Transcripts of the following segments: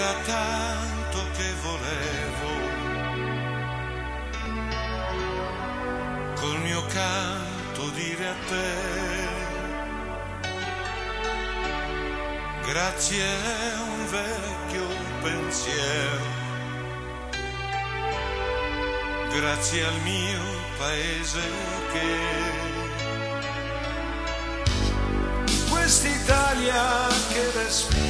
Era tanto che volevo. Col mio canto dire a te grazie a un vecchio pensiero. Grazie al mio paese che quest'Italia che respira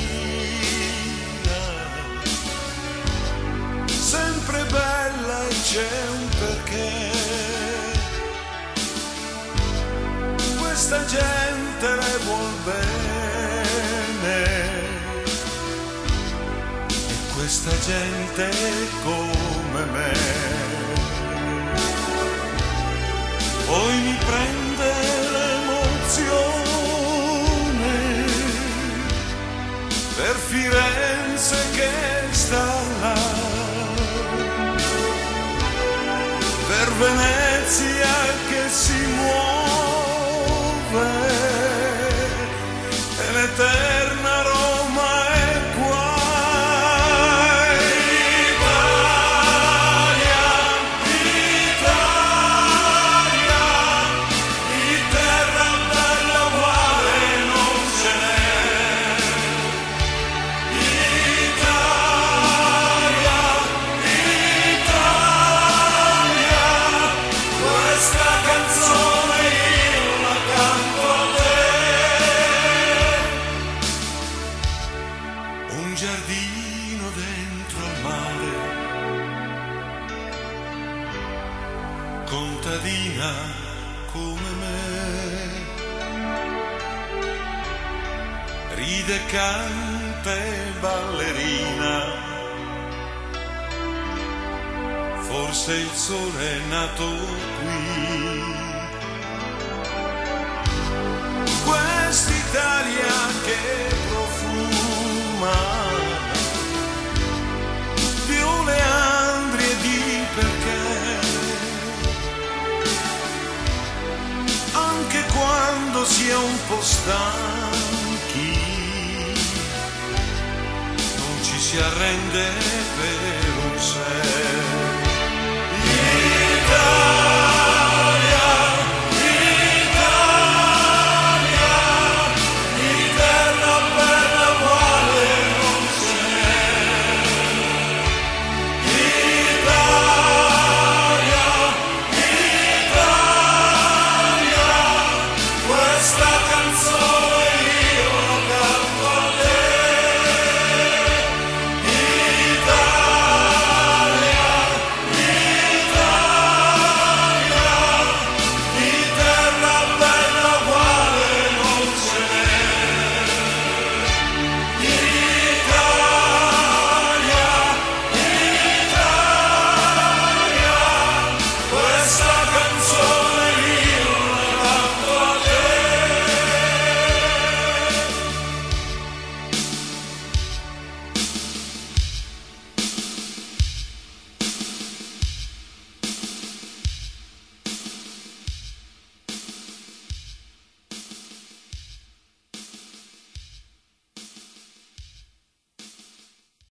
c'è un perché questa gente le vuol bene. E questa gente come Venezia che si muove Giardino dentro al mare, contadina come me. ride, canta e ballerina. Forse il sole è nato qui. Quest'Italia che si arrende per un sé.